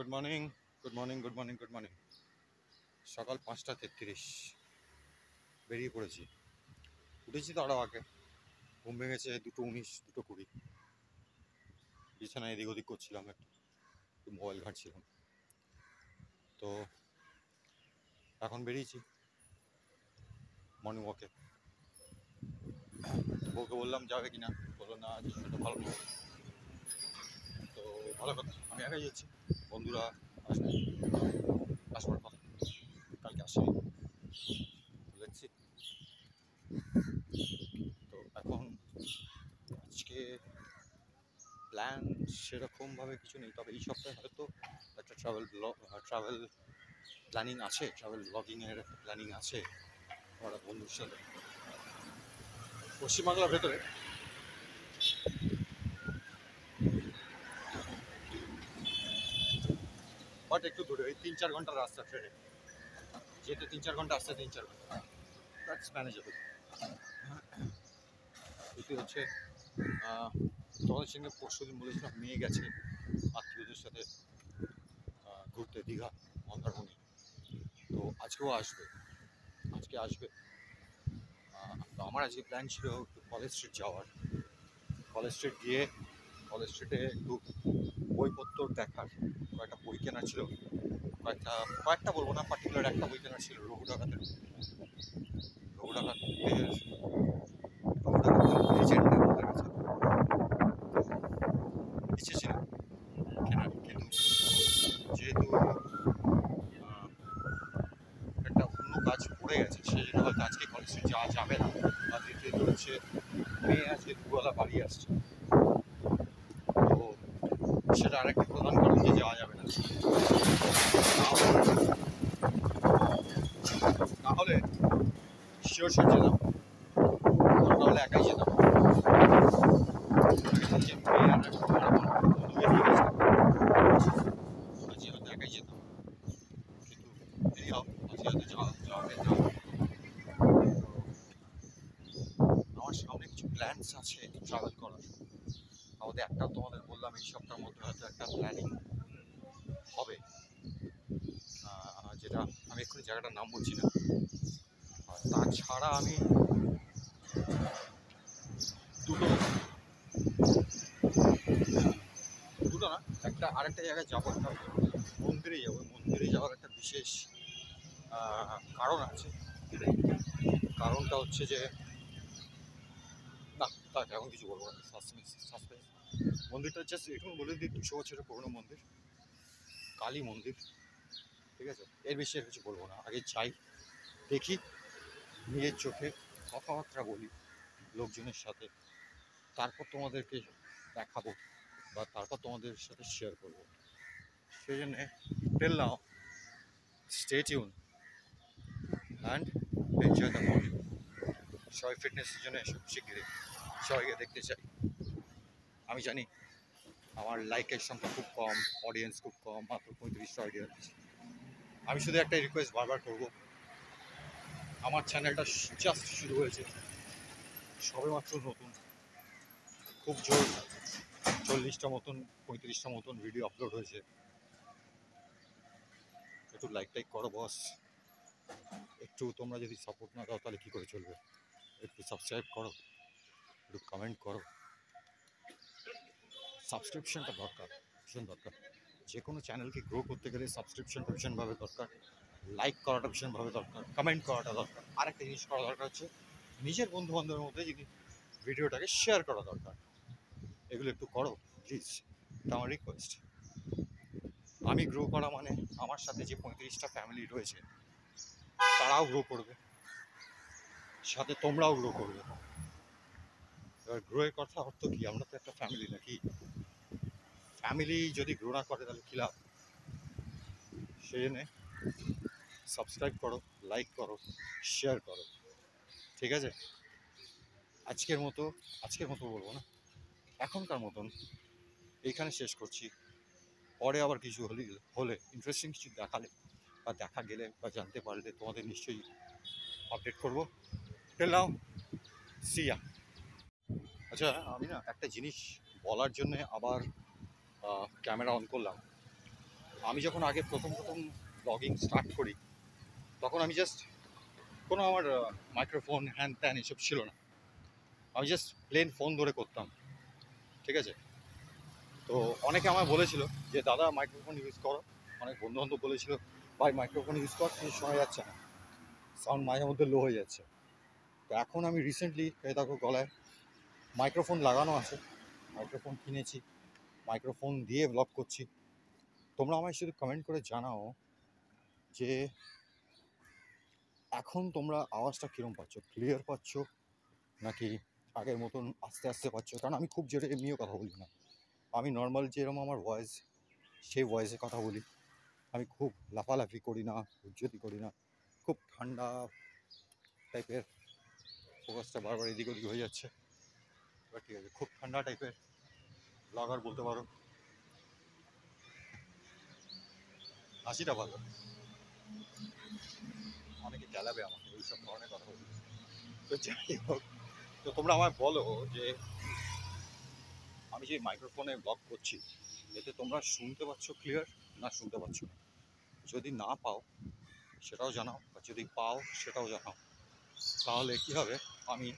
Good morning good morning good morning good morning সকাল পাঁচটা তেত্রিশ। বেরিয়ে পড়েছি। উঠেছি তো আরও আগে। ঘুম ভেঙেছে দুটো উনিশ, দুটো কুড়ি। বিছানায় এদিক ওদিক করছিলাম একটু। মোবাইল ঘাঁটছিলাম। তো এখন বেরিয়েছি। মর্নিং ওয়াকে বউকে বললাম, যাবে কিনা? বলল, না ভালো তো ভালো কথা, আমি একাই যাচ্ছি। বন্ধুরা আসবে আসবার কথা কালকে আসে। দেখছি তো এখন আজকে প্ল্যান সেরকমভাবে কিছু নেই, তবে এই সপ্তাহে হয়তো একটা ট্রাভেল ব্লগ ট্রাভেল প্ল্যানিং আছে ট্রাভেল ব্লগিংয়ের একটা প্ল্যানিং আছে আমার বন্ধুর সাথে। পশ্চিমবাংলার ভেতরে বাট একটু দূরে, ওই তিন চার ঘণ্টার রাস্তা ট্রেনে যেতে তিন চার ঘণ্টা আসতে তিন চার ঘণ্টা। এটি হচ্ছে তোমাদের সঙ্গে পরশু দিন বলেছিলাম, মেয়ে গেছে আত্মীয়দের সাথে ঘুরতে, দীঘা, মন্দারমণি। তো আজকেও আসবে, আজকে আসবে। তো আমার আজকে প্ল্যান ছিল একটু কলেজ স্ট্রিট যাওয়ার। কলেজ স্ট্রিট গিয়ে কলেজ স্ট্রিটে একটু বইপত্র দেখার কয়েকটা বই কেনার ছিল। কয়েকটা কয়েকটা বলব না পার্টিকুলার একটা বই কেনার ছিল রঘু ডাকাতের। রঘু ডাকাতের, রঘু যেহেতু একটা অন্য পড়ে গেছে কলেজে যাওয়া যাবে না। আর দ্বিতীয়ত হচ্ছে, মেয়ে আজকে দুবেলা বাড়ি আসছে। সেটা আরেকটা প্রধান কারণ যে যাওয়া যাবে না। না হলে শিওর শিওর যেতাম দরকার হলে একাই যেতাম একাই যেতাম যাওয়া হবে না আমার সামনে কিছু প্ল্যানস আছে ট্রাভেল করার। আমাদের একটা তোমাদের বললাম এই সপ্তাহের মধ্যে হয়তো একটা প্ল্যানিং হবে। যেটা আমি এক্ষুনি জায়গাটার নাম বলছি না। তাছাড়া আমি দুটো দুটো না, একটা আরেকটা জায়গায় যাব, একটা মন্দিরে যাব। মন্দিরে যাওয়ার একটা বিশেষ কারণ আছে। কারণটা হচ্ছে যে, না তাকে এখন কিছু বলব না। Suspense suspense. মন্দিরটা জাস্ট এখন বলে দিই, দুশো বছরের পুরনো মন্দির। কালী মন্দির, ঠিক আছে? এর বেশি আর কিছু বলব না। আগে যাই, দেখি, নিজের চোখে কথাবার্তা বলি লোকজনের সাথে। তারপর তোমাদেরকে দেখাবো বা তারপর তোমাদের সাথে শেয়ার করব। সেই জন্যে tell now stay tune and enjoy the morning সবাই ফিটনেসের জন্য এসব শিগগিরই। সবাইকে দেখতে চাই। আমি জানি আমার লাইকের সংখ্যা খুব কম অডিয়েন্স খুব কম, মাত্র পঁয়ত্রিশটা অডিয়েন্স আমি শুধু একটা রিকোয়েস্ট বারবার করব। আমার চ্যানেলটা জাস্ট শুরু হয়েছে। সবেমাত্র নতুন। খুব জোর। চল্লিশটা মতন, পঁয়ত্রিশটা মতন ভিডিও আপলোড হয়েছে। একটু লাইক টাইক করো বস একটু তোমরা যদি সাপোর্ট না দাও, তাহলে কী করে চলবে? একটু সাবস্ক্রাইব করো। একটু কমেন্ট করো। সাবস্ক্রিপশনটা দরকার, ভীষণ দরকার। যে কোনো চ্যানেলকে গ্রো করতে গেলে সাবস্ক্রিপশনটা ভীষণভাবে দরকার লাইক করাটা ভীষণভাবে দরকার কমেন্ট করাটা দরকার। আরেকটা জিনিস করা দরকার হচ্ছে, নিজের বন্ধু বান্ধবের মধ্যে যদি ভিডিওটাকে শেয়ার করা দরকার, এগুলো একটু করো প্লিজ এটা আমার রিকোয়েস্ট আমি গ্রো করা মানে আমার সাথে যে পঁয়ত্রিশটা ফ্যামিলি রয়েছে, তারাও গ্রো করবে, সাথে তোমরাও গ্রো করবে। এবার গ্রোয়ের কথা অর্থ কি? আমরা তো একটা ফ্যামিলি নাকি। ফ্যামিলি যদি না করে, তাহলে কী লাভ? সেই জন্যে সাবস্ক্রাইব করো লাইক করো শেয়ার করো, ঠিক আছে? আজকের মতো আজকের মতো বলব না, এখনকার মতন এইখানে শেষ করছি। পরে আবার কিছু হলে হলে ইন্টারেস্টিং কিছু দেখালে বা দেখা গেলে বা জানতে পারলে তোমাদের নিশ্চয়ই আপডেট করব। টেল নাও সিয়া আচ্ছা আমি না একটা জিনিস বলার জন্যে আবার ক্যামেরা অন করলাম। আমি যখন আগে প্রথম প্রথম ব্লগিং স্টার্ট করি, তখন আমি জাস্ট কোনো আমার মাইক্রোফোন হ্যান ত্যান এসব ছিল না। আমি জাস্ট প্লেন ফোন ধরে করতাম। ঠিক আছে? তো অনেকে আমায় বলেছিল যে, দাদা মাইক্রোফোন ইউজ করো। অনেক বন্ধু বান্ধব বলেছিল, ভাই মাইক্রোফোন ইউজ কর, কিন্তু শোনা যাচ্ছে না। সাউন্ড মাঝে মধ্যে লো হয়ে যাচ্ছে। তো এখন আমি রিসেন্টলি দেখো গলায় মাইক্রোফোন লাগানো আছে। মাইক্রোফোন কিনেছি। মাইক্রোফোন দিয়ে ব্লগ করছি। তোমরা আমায় শুধু কমেন্ট করে জানাও যে এখন তোমরা আওয়াজটা কীরকম পাচ্ছ? ক্লিয়ার পাচ্ছ? নাকি আগের মতন আস্তে আস্তে পাচ্ছ? কারণ আমি খুব জোরে এমনিও কথা বলি না। আমি নর্মাল যেরকম আমার ভয়েস সেই ভয়েসে কথা বলি। আমি খুব লাফালাফি করি না, উজ্জ্বতি করি না। খুব ঠান্ডা টাইপের ফোকাসটা বারবার এদিক ওদিক হয়ে যাচ্ছে। ঠিক আছে, খুব ঠান্ডা টাইপের ব্লগার বলতে পারো। হাসিটা ভালো। অনেকে জ্বালাবে আমাকে ওইসব ধরনের কথা বলি তো যাই হোক, তো তোমরা আমায় বলো যে, আমি যে মাইক্রোফোনে ব্লগ করছি, এতে তোমরা শুনতে পাচ্ছ ক্লিয়ার না শুনতে পাচ্ছ যদি না পাও, সেটাও জানাও বা যদি পাও, সেটাও জানাও। তাহলে কী হবে? আমি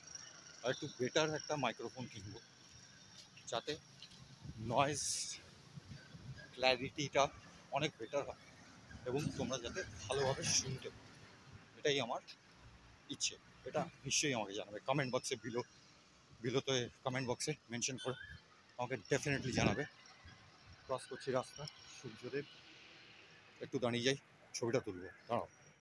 আর একটু বেটার একটা মাইক্রোফোন কিনবো, যাতে নয়েজ ক্ল্যারিটিটা অনেক বেটার হয় এবং তোমরা যাতে ভালোভাবে শুনতে। এটাই আমার ইচ্ছে। এটা নিশ্চয়ই আমাকে জানাবে। কমেন্ট বক্সে বিলো বিলোতে কমেন্ট বক্সে মেনশন করে আমাকে ডেফিনেটলি জানাবে। ক্রস করছি রাস্তা, সূর্যদেব। একটু দাঁড়িয়ে যাই, ছবিটা তুলবো। দাঁড়াও।